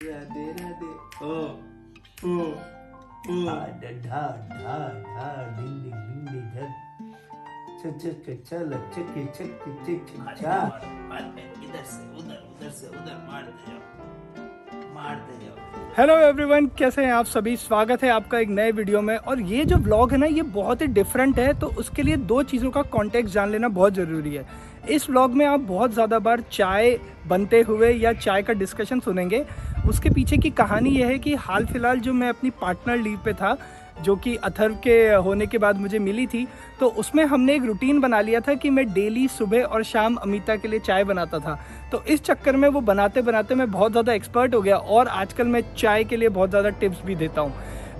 राधे राधे ओ ओ ओ ढा ढा ढा ढा डिंग डिंग डिंग डिंग चल चक चक चक इधर से उधर उधर से उधर जाओ मारते जाओ हेलो एवरीवन कैसे हैं आप सभी? स्वागत है आपका एक नए वीडियो में। और ये जो ब्लॉग है ना ये बहुत ही डिफरेंट है तो उसके लिए दो चीज़ों का कॉन्टेक्स्ट जान लेना बहुत ज़रूरी है। इस व्लॉग में आप बहुत ज़्यादा बार चाय बनते हुए या चाय का डिस्कशन सुनेंगे। उसके पीछे की कहानी यह है कि हाल फ़िलहाल जो मैं अपनी पार्टनर लीव पे था, जो कि अथर्व के होने के बाद मुझे मिली थी तो उसमें हमने एक रूटीन बना लिया था कि मैं डेली सुबह और शाम अमिता के लिए चाय बनाता था। तो इस चक्कर में वो बनाते बनाते मैं बहुत ज़्यादा एक्सपर्ट हो गया और आजकल मैं चाय के लिए बहुत ज़्यादा टिप्स भी देता हूँ।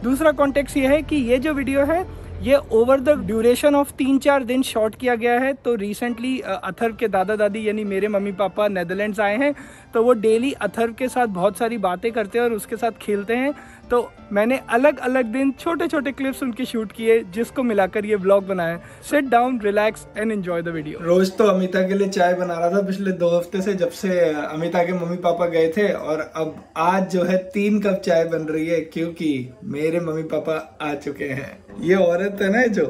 दूसरा कॉन्टेक्स्ट ये है कि ये जो वीडियो है ये ओवर द ड्यूरेशन ऑफ़ तीन चार दिन शॉट किया गया है तो रिसेंटली अथर्व के दादा दादी यानी मेरे मम्मी पापा नेदरलैंड्स आए हैं तो वो डेली अथर्व के साथ बहुत सारी बातें करते हैं और उसके साथ खेलते हैं। तो मैंने अलग अलग दिन छोटे छोटे क्लिप्स उनके शूट किए, जिसको मिलाकर ये ब्लॉग बनाया। Sit down relax and enjoy the video रोज तो अमिता के लिए चाय बना रहा था पिछले दो हफ़्ते से, जब से अमिता के मम्मी पापा गए थे, और अब आज जो है तीन कप चाय बन रही है, क्योंकि मेरे मम्मी पापा आ चुके हैं। ये औरत है ना जो?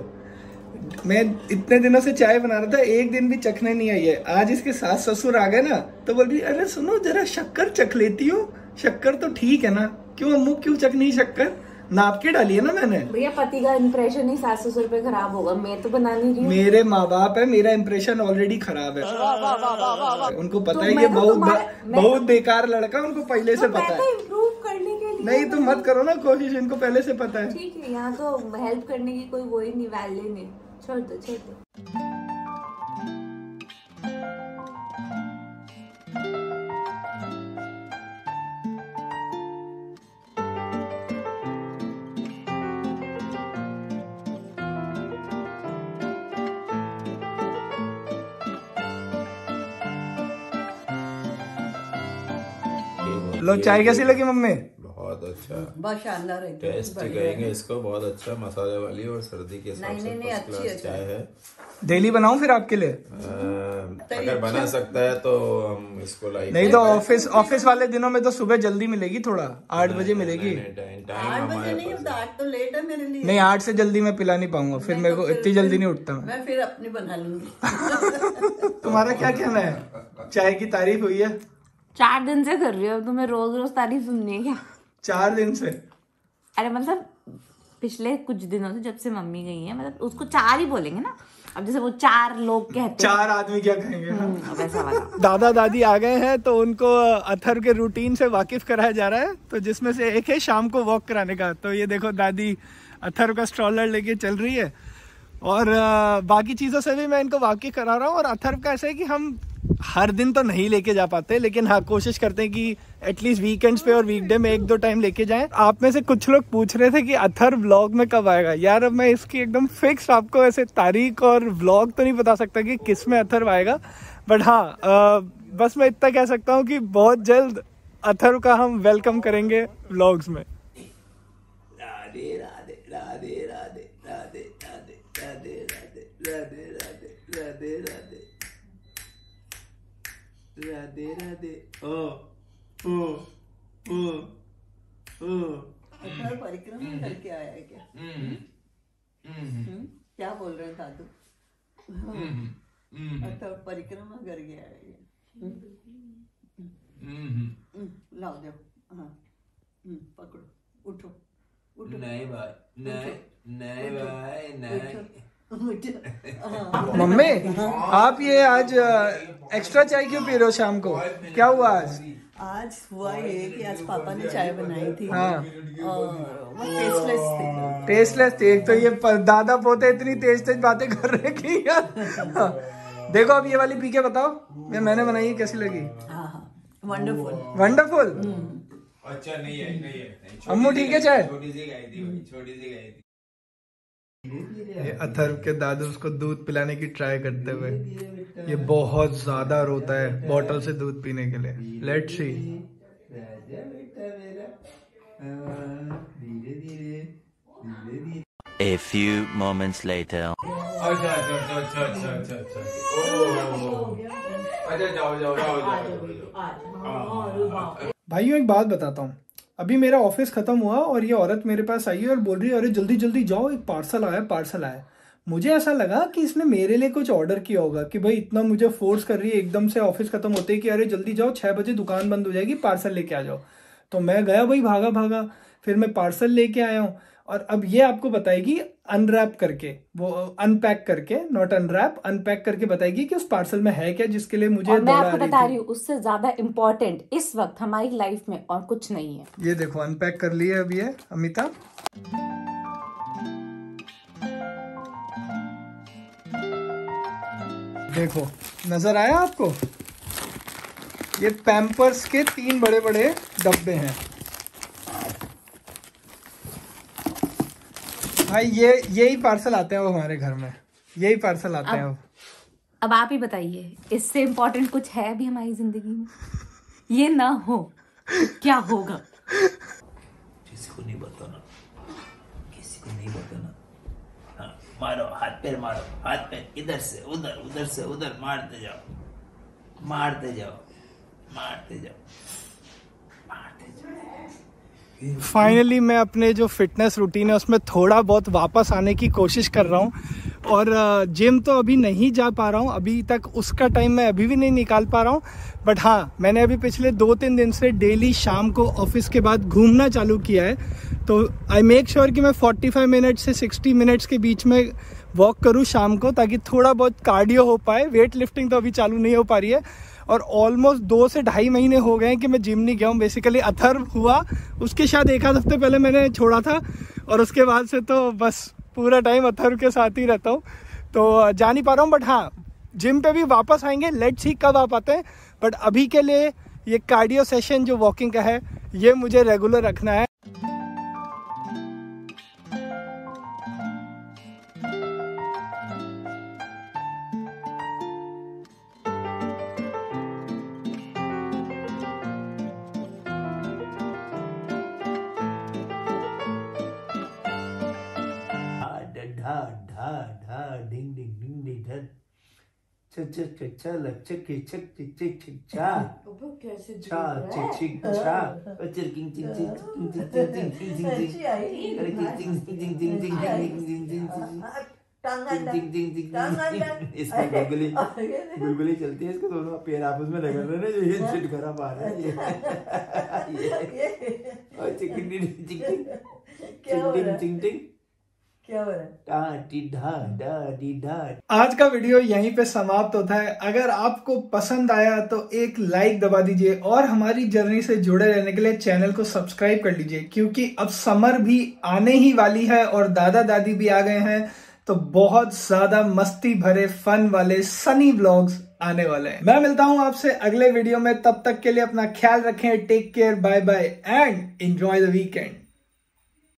मैं इतने दिनों से चाय बना रहा था, एक दिन भी चखने नहीं आई है। आज इसके सास ससुर आ गए ना तो बोल रही, अरे सुनो, जरा शक्कर चख लेती हूँ। शक्कर तो ठीक है ना। क्यों अम्मू क्यों नहीं शक्कर? नाप के डाली है ना मैंने। भैया पति का इम्प्रेशन ही सास ससुर पे खराब होगा। मैं तो बना नहीं रही मेरे माँ बाप है मेरा इम्प्रेशन ऑलरेडी खराब है। उनको पता तो है मैं ये तो बहुत बहुत बेकार लड़का उनको पहले से तो पता है तो इम्प्रूव करने के लिए नहीं तुम मत करो ना कोशिश इनको पहले से पता है। ठीक है यहाँ तो हेल्प करने की कोई वो ही नहीं वैल्यू नहीं। छोड़ दो छोड़ दो। लो चाय कैसी लगी मम्मी? बहुत अच्छा। बहुत शानदार है टेस्ट कहेंगे इसको बहुत अच्छा मसाले वाली और सर्दी के हिसाब नहीं, से नहीं, नहीं, अच्छी है चाय है। डेली बनाऊँ फिर आपके लिए? अगर बना सकता है तो हम इसको लाइक नहीं तो ऑफ़िस ऑफ़िस वाले दिनों में तो सुबह जल्दी मिलेगी थोड़ा आठ बजे मिलेगी। नहीं आठ तो लेट है मेरे लिए। नहीं आठ से जल्दी मैं पिला नहीं पाऊँगा फिर मेरे को इतनी जल्दी नहीं उठता मैं फिर अपनी बना लूँगी। तुम्हारा क्या कहना है? चाय की तारीफ़ हुई है? चार दिन से कर रही हो तुम्हें रोज रोज तारीफ़ सुननी है क्या? चार दिन से। अरे मतलब पिछले कुछ दिनों से जब से मम्मी गई है मतलब उसको चार ही बोलेंगे ना? अब जैसे वो चार लोग कहते हैं। चार आदमी क्या कहेंगे? हम्म, वैसा वाला। दादा दादी आ गए हैं तो उनको अथर के रूटीन से वाकिफ कराया जा रहा है। तो जिसमें से एक है शाम को वॉक कराने का। तो ये देखो दादी अथर का स्ट्रॉलर लेके चल रही है। और बाकी चीज़ों से भी मैं इनको वाकिफ करा रहा हूँ। और अथर्व का ऐसा है कि हम हर दिन तो नहीं लेके जा पाते लेकिन हाँ कोशिश करते हैं कि एटलीस्ट वीकेंड्स पे और वीकडे में एक दो टाइम लेके जाएँ आप में से कुछ लोग पूछ रहे थे कि अथर व्लॉग में कब आएगा यार अब मैं इसकी एकदम फिक्स आपको ऐसे तारीख और व्लॉग तो नहीं बता सकता कि किसमें अथर आएगा बट हाँ बस मैं इतना कह सकता हूँ कि बहुत जल्द अथर का हम वेलकम करेंगे व्लॉग्स में राधे राधे राधे राधे राधे राधे राधे राधे राधे राधे राधे राधे ओ ओ ओ ओ अपना परिक्रमा करके आया है क्या हम्म? क्या बोल रहे हैं दादू अच्छा परिक्रमा करके आया है। हम्म, लाओ दो हाँ हम्म, पकड़ो उठो उठो नहीं भाई नहीं नहीं भाई नहीं मम्मी आप ये आज एक्स्ट्रा चाय क्यों पी रहे हो शाम को? क्या हुआ आज? आज हुआ ये कि आज पापा ने चाय बनाई थी। हाँ। और टेस्टलेस थी। टेस्टलेस थी। एक तो ये दादा पोते इतनी तेज तेज बातें कर रहे हैं कि यार। हाँ। देखो अब ये वाली पी के बताओ। ये मैंने बनाई है कैसी लगी? हाँ हाँ। वंडरफुल वंडरफुल अच्छा नहीं है नहीं है। अम्मू ठीक है चाय? छोटी सी गाय थी छोटी सी गाय थी। ये अथर्व के दादू उसको दूध पिलाने की ट्राई करते हुए। ये बहुत ज़्यादा रोता है बॉटल से दूध पीने के लिए। लेट सी राजा बेटा मेरा। हाँ, धीरे धीरे धीरे धीरे A few moments later. अच्छा अच्छा अच्छा अच्छा अच्छा अच्छा अच्छा। अच्छा जाओ जाओ जाओ जाओ जाओ भाइयों एक बात बताता हूँ। अभी मेरा ऑफ़िस खत्म हुआ और ये औरत मेरे पास आई है और बोल रही है, अरे, जल्दी जल्दी जाओ, एक पार्सल आया पार्सल आया. मुझे ऐसा लगा कि इसने मेरे लिए कुछ ऑर्डर किया होगा कि भाई इतना मुझे फोर्स कर रही है, एकदम से ऑफ़िस खत्म होते कि, अरे, जल्दी जाओ छः बजे दुकान बंद हो जाएगी पार्सल लेके आ जाओ. तो मैं गया भाई भागा भागा फिर मैं पार्सल लेके आया हूँ। और अब ये आपको बताएगी अनरैप करके वो अनपैक करके नॉट अनरैप अनपैक करके बताएगी कि उस पार्सल में है क्या जिसके लिए मुझे और मैं आपको बता रही हूँ उससे ज़्यादा इम्पोर्टेंट इस वक्त हमारी लाइफ में और कुछ नहीं है। ये देखो अनपैक कर लिया अभी ये अमिता। देखो नज़र आया आपको? ये पैम्पर्स के तीन बड़े बड़े डब्बे हैं। भाई ये यही पार्सल आते हैं वो हमारे घर में। यही पार्सल आते हैं वो। अब आप ही बताइए इससे इम्पोर्टेंट कुछ है भी हमारी ज़िंदगी में? ये ना हो क्या होगा? किसी को नहीं बताना। किसी को नहीं बताना। हाँ मारो हाथ पैर मारो हाथ पैर इधर से उधर उधर से उधर मारते जाओ। मारते जाओ मारते जाओ। फाइनली मैं अपने जो फिटनेस रूटीन है, उसमें थोड़ा बहुत वापस आने की कोशिश कर रहा हूँ। और जिम तो अभी नहीं जा पा रहा हूँ। अभी तक उसका टाइम मैं अभी भी नहीं निकाल पा रहा हूँ। बट हाँ मैंने अभी पिछले दो तीन दिन से डेली शाम को ऑफ़िस के बाद घूमना चालू किया है। तो आई मेक श्योर कि मैं 45 मिनट से 60 मिनट्स के बीच में वॉक करूँ शाम को, ताकि थोड़ा बहुत कार्डियो हो पाए। वेट लिफ्टिंग तो अभी चालू नहीं हो पा रही है। और ऑलमोस्ट दो से ढाई महीने हो गए हैं कि मैं जिम नहीं गया हूँ। बेसिकली अथर हुआ। उसके शायद एक आध हफ़्ते पहले मैंने छोड़ा था। और उसके बाद से तो बस पूरा टाइम अथर के साथ ही रहता हूँ। तो जा नहीं पा रहा हूँ बट हाँ जिम पे भी वापस आएँगे। लेट्स सी कब आ पाते हैं। बट अभी के लिए ये कार्डियो सेशन जो वॉकिंग का है, ये मुझे रेगुलर रखना है। ढा ढा डिंग डिंग डिंग डिंग धर च च च च ल च के च च च च चा चा च च चा अचर किंग चिंग चिंग चिंग चिंग चिंग चिंग चिंग चिंग अच्छी अरे किंग चिंग चिंग चिंग चिंग चिंग चिंग चिंग चिंग चिंग चिंग चिंग चिंग चिंग टांग चिंग अंडा इसमें गुलगुली गुलगुली चलती है इसको दोनों पैर आपस में रगड़ रहे हैं ये चिट करा पा रहे हैं ये और चिकन टिंग टिंग टिंग क्या क्या हो रहा है? आज का वीडियो यहीं पे समाप्त होता है। अगर आपको पसंद आया तो एक लाइक दबा दीजिए और हमारी जर्नी से जुड़े रहने के लिए चैनल को सब्सक्राइब कर लीजिए क्योंकि अब समर भी आने ही वाली है और दादा दादी भी आ गए हैं तो बहुत ज़्यादा मस्ती भरे फन वाले सनी ब्लॉग्स आने वाले हैं। मैं मिलता हूँ आपसे अगले वीडियो में तब तक के लिए अपना ख्याल रखें take care bye bye and enjoy the weekend